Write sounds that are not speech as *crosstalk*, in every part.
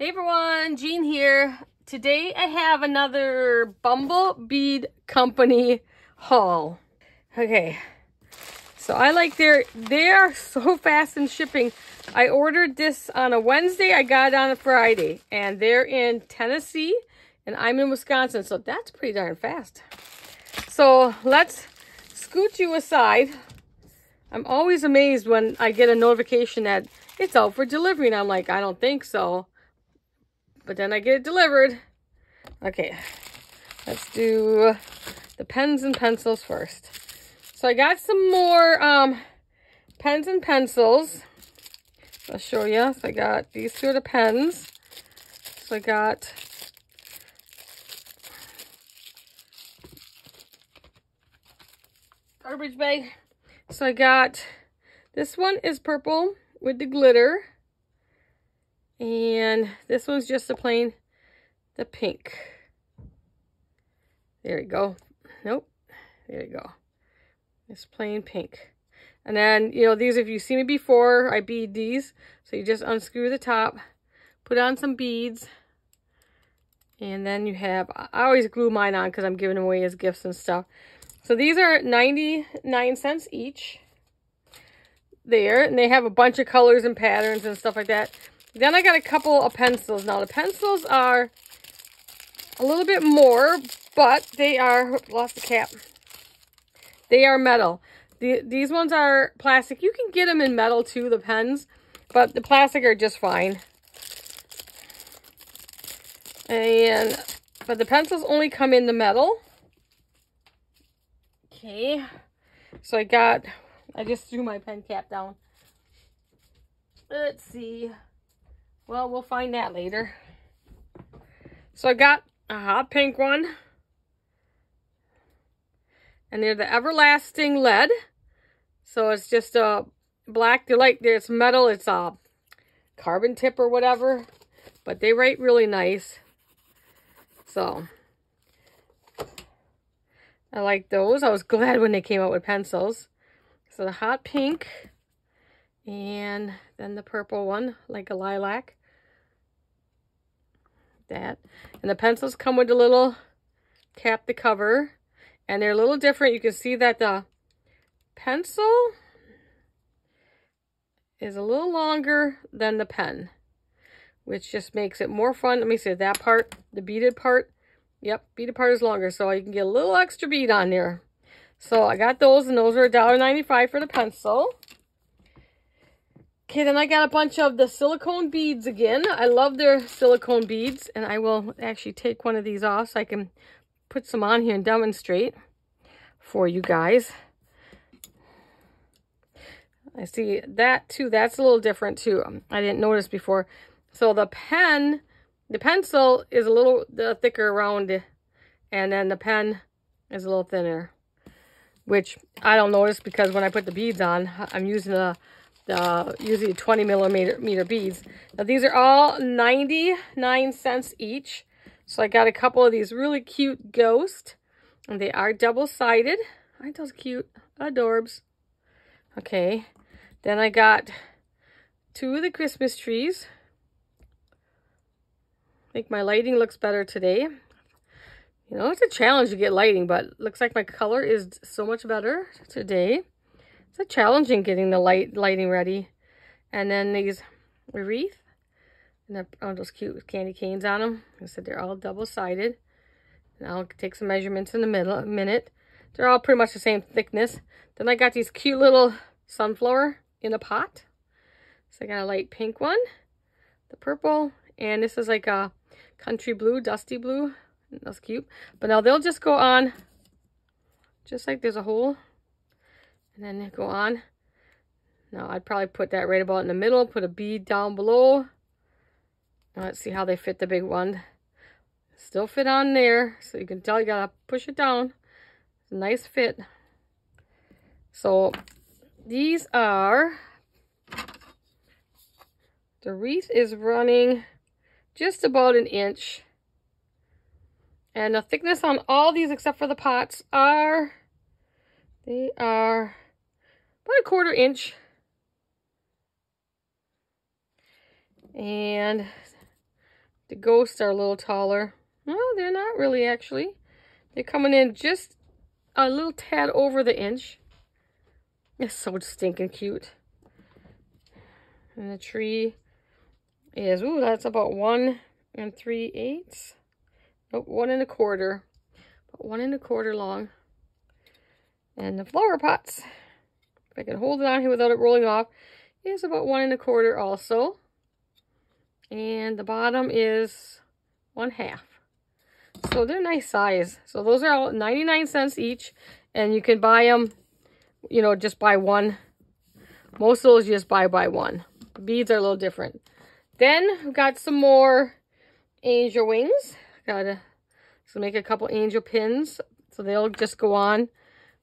Hey everyone, Jean here. Today I have another BumbleBead Company haul. Okay, so I like their, they are so *laughs* fast in shipping. I ordered this on a Wednesday, I got it on a Friday, and they're in Tennessee, and I'm in Wisconsin, so that's pretty darn fast. So let's scoot you aside. I'm always amazed when I get a notification that it's out for delivery, and I'm like, I don't think so. But then I get it delivered. Okay, let's do the pens and pencils first. So I got some more um, pens and pencils. I'll show you. So I got these two of the pens. So I got garbage bag. So I got, this one is purple with the glitter. And this one's just a plain, the pink. There we go. Nope. There you go. It's plain pink. And then, you know, these, if you've seen me before, I bead these. So you just unscrew the top, put on some beads. And then you have, I always glue mine on because I'm giving them away as gifts and stuff. So these are 99 cents each. There. And they have a bunch of colors and patterns and stuff like that. Then I got a couple of pencils. Now the pencils are a little bit more, but they are, lost the cap. They are metal. The, these ones are plastic. You can get them in metal too, the pens, but the plastic are just fine. And, but the pencils only come in the metal. Okay. So I got, I just threw my pen cap down. Let's see. Well, we'll find that later. So I got a hot pink one. And they're the Everlasting Lead. So it's just a black. They're like, there's metal. It's a carbon tip or whatever. But they write really nice. So I like those. I was glad when they came out with pencils. So the hot pink and then the purple one, like a lilac that. And the pencils come with a little cap to cover. And they're a little different. You can see that the pencil is a little longer than the pen. Which just makes it more fun. Let me see that part, the beaded part. Yep, beaded part is longer. So you can get a little extra bead on there. So I got those and those are $1.95 for the pencil. Okay, then I got a bunch of the silicone beads again. I love their silicone beads, and I will actually take one of these off so I can put some on here and demonstrate for you guys. I see that too. That's a little different too. Um, I didn't notice before. So the pen, the pencil is a little thicker around, and then the pen is a little thinner, which I don't notice because when I put the beads on, I'm using a uh, usually 20 millimeter meter beads. Now these are all 99 cents each. So I got a couple of these really cute ghost. And they are double-sided. Aren't those cute? Adorbs. Okay. Then I got two of the Christmas trees. I think my lighting looks better today. You know, it's a challenge to get lighting, but looks like my color is so much better today. It's a challenging getting the light lighting ready. And then these wreath. And all those cute with candy canes on them. I said they're all double-sided. And I'll take some measurements in the middle a minute. They're all pretty much the same thickness. Then I got these cute little sunflower in a pot. So I got a light pink one, the purple, and this is like a country blue, dusty blue. That's cute. But now they'll just go on just like there's a hole and then go on. Now I'd probably put that right about in the middle, put a bead down below. Now let's see how they fit the big one. Still fit on there, so you can tell you gotta push it down. Nice fit. So these are, the wreath is running just about an inch. And the thickness on all these except for the pots are, they are about a quarter inch. And The ghosts are a little taller. No, they're not really actually. They're coming in just a little tad over the inch. It's so stinking cute. And the tree is, ooh, that's about one and three eighths. Nope, one and a quarter. About one and a quarter long. And the flower pots, if I can hold it on here without it rolling off, is about one and a quarter also. And the bottom is one half. So they're nice size. So those are all 99 cents each. And you can buy them, you know, just buy one. Most of those you just buy by one. The beads are a little different. Then we've got some more angel wings. Gotta so make a couple angel pins. So they'll just go on.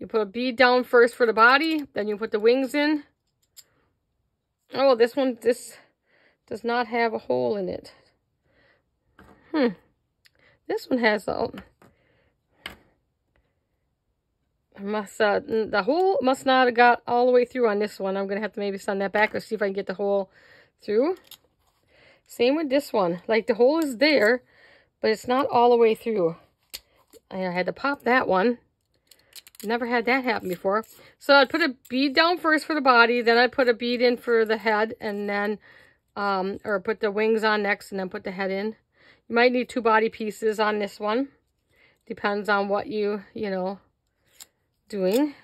You put a bead down first for the body. Then you put the wings in. Oh, this one, this does not have a hole in it. Hmm. This one has a... Must, uh, the hole must not have got all the way through on this one. I'm going to have to maybe send that back or see if I can get the hole through. Same with this one. Like the hole is there, but it's not all the way through. I had to pop that one. Never had that happen before. So I'd put a bead down first for the body, then I'd put a bead in for the head, and then, um, or put the wings on next, and then put the head in. You might need two body pieces on this one. Depends on what you, you know, doing.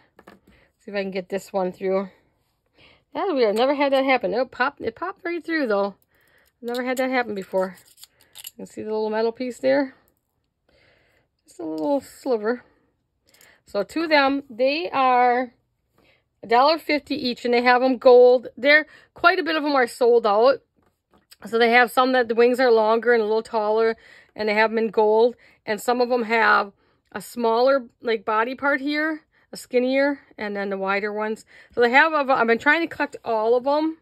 See if I can get this one through. That's weird. I've never had that happen. It popped, it popped right through, though. I've Never had that happen before. You can see the little metal piece there. Just a little sliver. So to them, they are $1.50 each and they have them gold. They're quite a bit of them are sold out. So they have some that the wings are longer and a little taller and they have them in gold. And some of them have a smaller like body part here, a skinnier, and then the wider ones. So they have, I've been trying to collect all of them.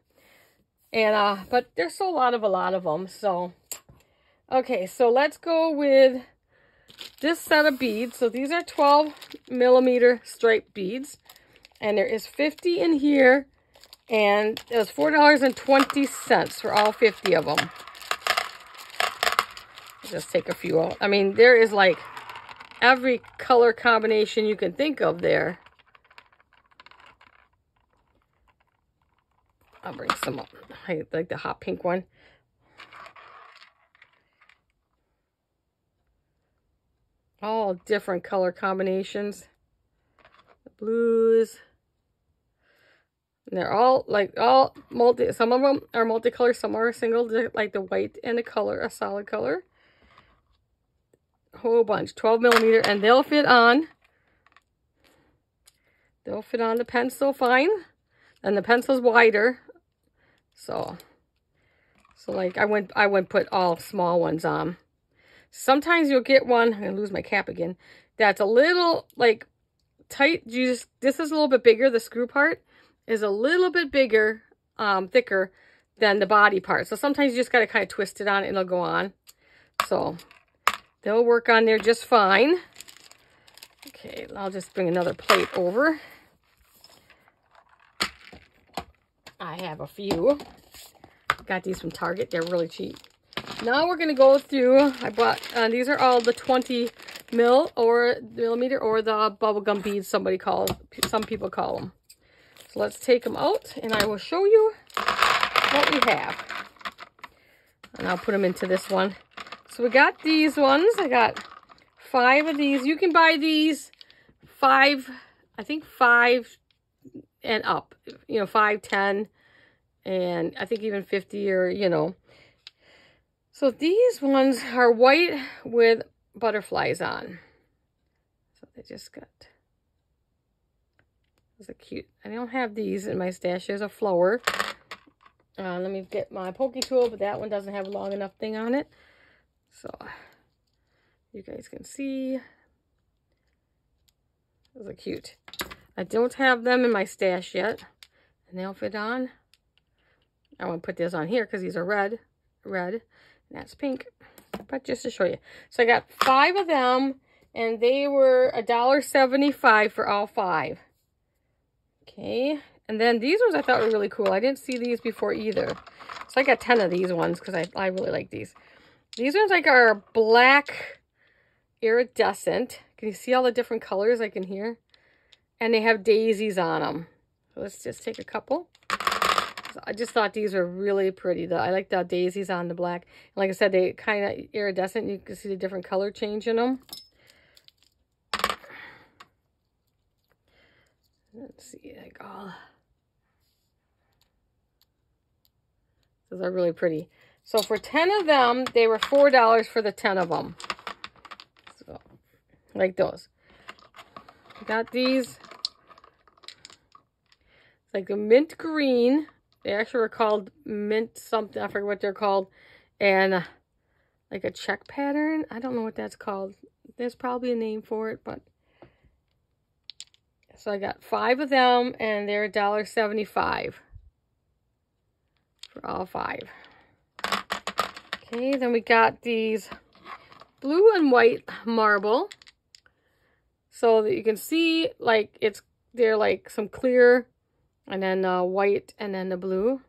And, uh, but there's a lot of a lot of them. So, okay, so let's go with this set of beads. So these are 12 millimeter striped beads. And there is 50 in here. And it was $4.20 for all 50 of them. just take a few out. I mean, there is like every color combination you can think of there. I'll bring some up. I like the hot pink one. All different color combinations. Blues. And they're all like all multi, some of them are multicolor, some are single, like the white and the color, a solid color. Whole bunch, 12 millimeter, and they'll fit on, they'll fit on the pencil fine, and the pencil's wider. So, so like I went, I went put all small ones on. Sometimes you'll get one, I'm going to lose my cap again, that's a little, like, tight. You just, this is a little bit bigger. The screw part is a little bit bigger, um, thicker than the body part. So sometimes you just got to kind of twist it on and it'll go on. So they'll work on there just fine. Okay, I'll just bring another plate over. I have a few. Got these from Target. They're really cheap. Now we're going to go through, I bought, uh, these are all the 20 mil or millimeter or the bubblegum beads somebody calls, some people call them. So let's take them out and I will show you what we have. And I'll put them into this one. So we got these ones. I got five of these. You can buy these five, I think five and up. You know, five, ten, and I think even 50 or, you know. So these ones are white with butterflies on. So they just got, those are cute. I don't have these in my stash. There's a flower. Uh, let me get my pokey tool, but that one doesn't have a long enough thing on it. So you guys can see. Those are cute. I don't have them in my stash yet. And they'll fit on. I want to put this on here because these are red. Red. That's pink, but just to show you. So I got five of them, and they were a dollar seventy-five for all five. Okay, and then these ones I thought were really cool. I didn't see these before either. So I got 10 of these ones because I, I really like these. These ones like are black iridescent. Can you see all the different colors I can hear? And they have daisies on them. So let's just take a couple. I just thought these were really pretty. though. I like the daisies on the black. Like I said, they kind of iridescent. You can see the different color change in them. Let's see, like all... Those are really pretty. So for 10 of them, they were $4 for the 10 of them. So, like those. Got these. It's like a mint green. They actually were called mint something. I forget what they're called. And uh, like a check pattern. I don't know what that's called. There's probably a name for it, but... So I got five of them, and they're $1.75 for all five. Okay, then we got these blue and white marble. So that you can see, like, it's, they're like some clear, and then uh, white, and then the blue.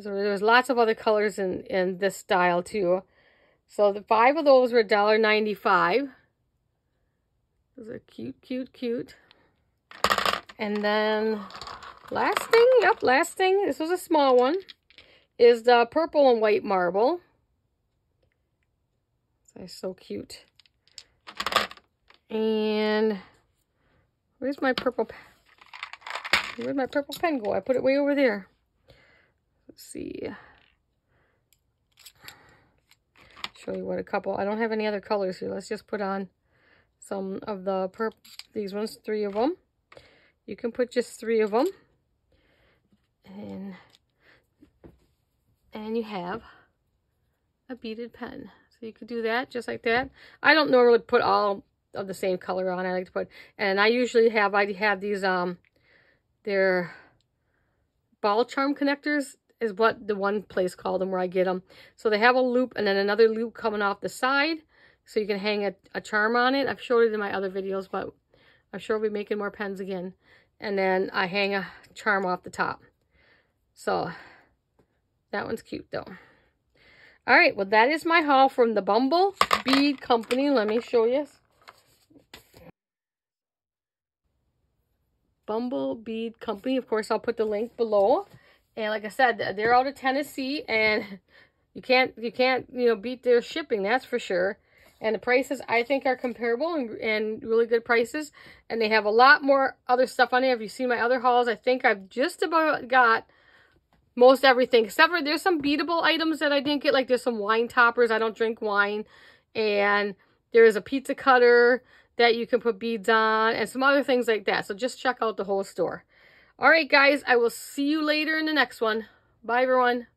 So there's lots of other colors in, in this style, too. So the five of those were $1.95. Those are cute, cute, cute. And then last thing, yep, last thing, this was a small one is the purple and white marble. It's so cute. And where's my purple pen? Where's my purple pen go? I put it way over there. Let's see. Show you what a couple. I don't have any other colors here. Let's just put on some of the purple. These ones, three of them. You can put just three of them. And and you have a beaded pen. So you could do that just like that. I don't normally put all of the same color on. I like to put, and I usually have, I have these, um, they're ball charm connectors is what the one place called them where I get them. So they have a loop and then another loop coming off the side. So you can hang a, a charm on it. I've showed it in my other videos, but I'm sure we'll be making more pens again. And then I hang a charm off the top. So that one's cute though. All right, well, that is my haul from the Bumble Bead Company. Let me show you. BumbleBead Company. Of course, I'll put the link below. And like I said, they're out of Tennessee, and *laughs* you can't, you can't, you know, beat their shipping. That's for sure. And the prices, I think, are comparable and, and really good prices. And they have a lot more other stuff on there. If you see my other hauls, I think I've just about got most everything except for there's some beadable items that I didn't get like there's some wine toppers I don't drink wine and there is a pizza cutter that you can put beads on and some other things like that. So just check out the whole store. All right guys I will see you later in the next one. Bye everyone